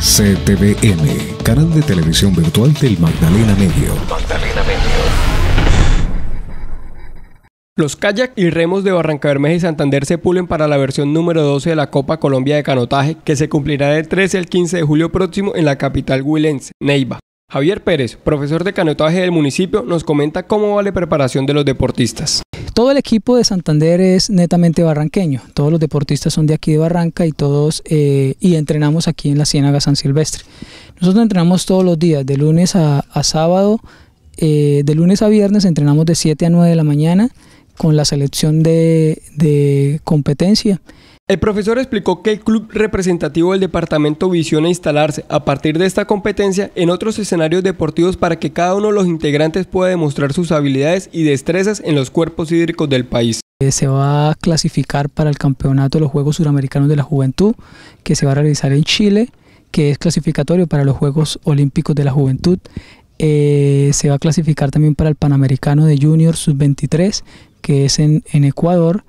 CTVM, canal de televisión virtual del Magdalena Medio. Magdalena Medio. Los kayak y remos de Barranca Bermeja y Santander se pulen para la versión número 12 de la Copa Colombia de Canotaje, que se cumplirá del 13 al 15 de julio próximo en la capital huilense, Neiva. Javier Pérez, profesor de canotaje del municipio, nos comenta cómo va la preparación de los deportistas. Todo el equipo de Santander es netamente barranqueño. Todos los deportistas son de aquí de Barranca y todos eh, y entrenamos aquí en la Ciénaga San Silvestre. Nosotros entrenamos todos los días, de lunes a, sábado, eh, de lunes a viernes entrenamos de 7 a 9 de la mañana con la selección de, de competencia el profesor explicó que el club representativo del departamento visiona instalarse a partir de esta competencia en otros escenarios deportivos para que cada uno de los integrantes pueda demostrar sus habilidades y destrezas en los cuerpos hídricos del país. Eh, se va a clasificar para el campeonato de los Juegos Suramericanos de la Juventud que se va a realizar en Chile, que es clasificatorio para los Juegos Olímpicos de la Juventud. Eh, se va a clasificar también para el Panamericano de Junior Sub-23, que es en, en Ecuador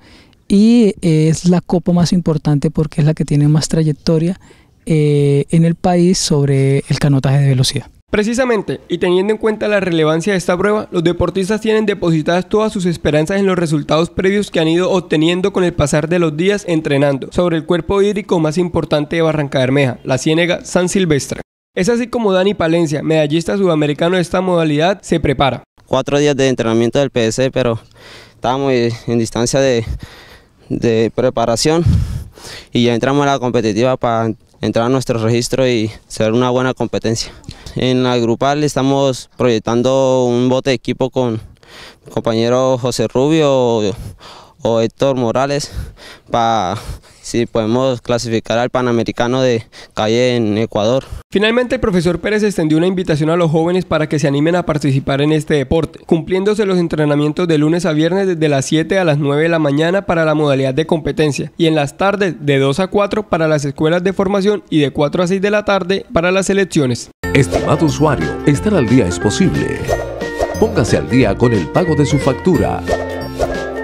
y es la copa más importante porque es la que tiene más trayectoria eh, en el país sobre el canotaje de velocidad. Precisamente, y teniendo en cuenta la relevancia de esta prueba, los deportistas tienen depositadas todas sus esperanzas en los resultados previos que han ido obteniendo con el pasar de los días entrenando sobre el cuerpo hídrico más importante de Barranca Bermeja, la Ciénega San Silvestre. Es así como Dani Palencia, medallista sudamericano de esta modalidad, se prepara. Cuatro días de entrenamiento del PSC, pero estábamos en distancia de de preparación y ya entramos a la competitiva para entrar a nuestro registro y ser una buena competencia. En la grupal estamos proyectando un bote equipo con compañero José Rubio o Héctor Morales para si podemos clasificar al Panamericano de calle en Ecuador. Finalmente, el profesor Pérez extendió una invitación a los jóvenes para que se animen a participar en este deporte, cumpliéndose los entrenamientos de lunes a viernes desde las 7 a las 9 de la mañana para la modalidad de competencia y en las tardes de 2 a 4 para las escuelas de formación y de 4 a 6 de la tarde para las selecciones. Estimado usuario, estar al día es posible. Póngase al día con el pago de su factura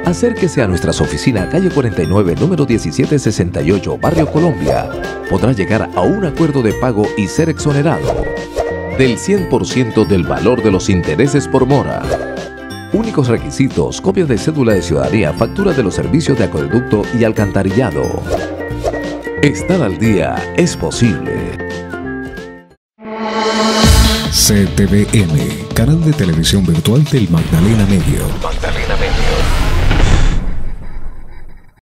Acérquese a nuestras oficinas calle 49, número 1768, Barrio Colombia. Podrá llegar a un acuerdo de pago y ser exonerado del 100% del valor de los intereses por mora. Únicos requisitos, copia de cédula de ciudadanía, factura de los servicios de acueducto y alcantarillado. Estar al día es posible. CTVM, canal de televisión virtual del Magdalena Medio. Magdalena.